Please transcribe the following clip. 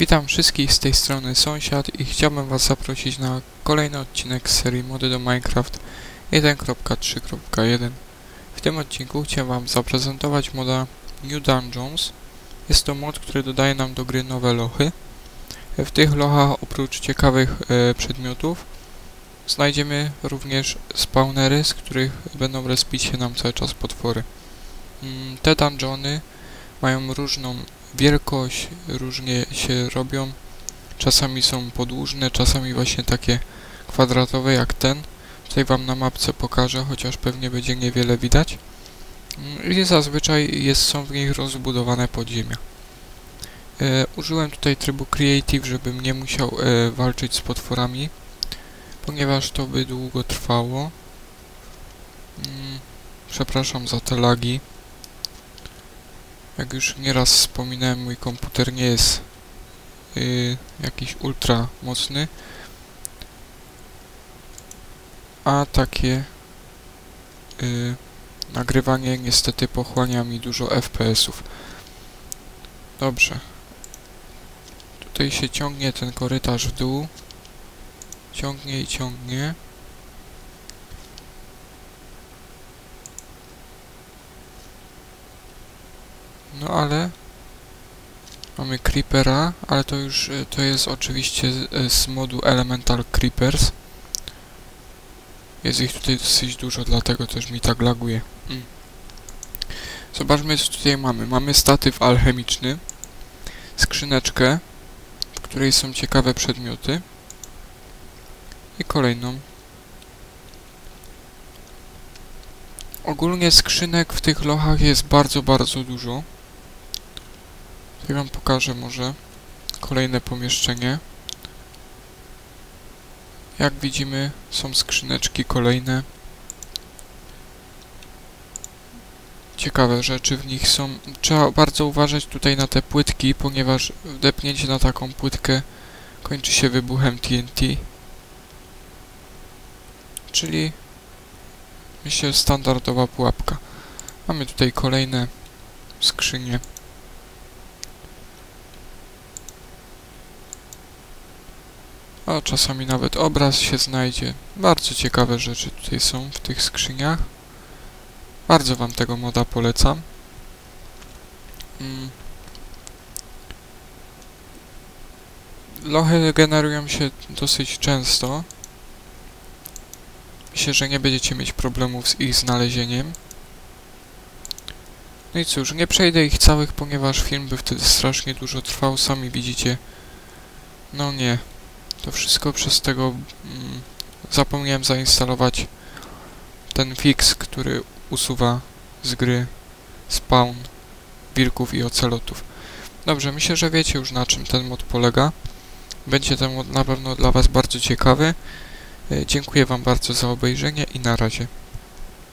Witam wszystkich z tej strony Sąsiad i chciałbym Was zaprosić na kolejny odcinek serii Mody do Minecraft 1.3.1 W tym odcinku chciałem Wam zaprezentować moda New Dungeons. Jest to mod, który dodaje nam do gry nowe lochy. W tych lochach oprócz ciekawych e, przedmiotów znajdziemy również spawnery, z których będą respić się nam cały czas potwory. Mm, Te dungeony mają różną wielkość, różnie się robią. Czasami są podłużne, czasami właśnie takie kwadratowe jak ten. Tutaj Wam na mapce pokażę, chociaż pewnie będzie niewiele widać. Mm, I zazwyczaj jest, są w nich rozbudowane podziemia. E, użyłem tutaj trybu Creative, żebym nie musiał e, walczyć z potworami, ponieważ to by długo trwało. Mm, przepraszam za te lagi. Jak już nieraz wspominałem, mój komputer nie jest yy, jakiś ultra mocny. A takie yy, nagrywanie niestety pochłania mi dużo FPS-ów. Dobrze. Tutaj się ciągnie ten korytarz w dół. Ciągnie i ciągnie. No ale mamy Creepera, ale to już y, to jest oczywiście z, y, z modu Elemental Creepers. Jest ich tutaj dosyć dużo, dlatego też mi tak laguje. Mm. Zobaczmy co tutaj mamy. Mamy statyw alchemiczny, skrzyneczkę, w której są ciekawe przedmioty i kolejną. Ogólnie skrzynek w tych lochach jest bardzo, bardzo dużo. Ja wam pokażę może kolejne pomieszczenie. Jak widzimy są skrzyneczki kolejne. Ciekawe rzeczy w nich są. Trzeba bardzo uważać tutaj na te płytki, ponieważ wdepnięcie na taką płytkę kończy się wybuchem TNT. Czyli myślę standardowa pułapka. Mamy tutaj kolejne skrzynie. A czasami nawet obraz się znajdzie. Bardzo ciekawe rzeczy tutaj są w tych skrzyniach. Bardzo Wam tego moda polecam. Mm. Lochy generują się dosyć często. Myślę, że nie będziecie mieć problemów z ich znalezieniem. No i cóż, nie przejdę ich całych, ponieważ film by wtedy strasznie dużo trwał. Sami widzicie. No nie. To wszystko przez tego mm, zapomniałem zainstalować ten fix, który usuwa z gry spawn wilków i ocelotów. Dobrze, myślę, że wiecie już na czym ten mod polega. Będzie ten mod na pewno dla Was bardzo ciekawy. E, dziękuję Wam bardzo za obejrzenie i na razie.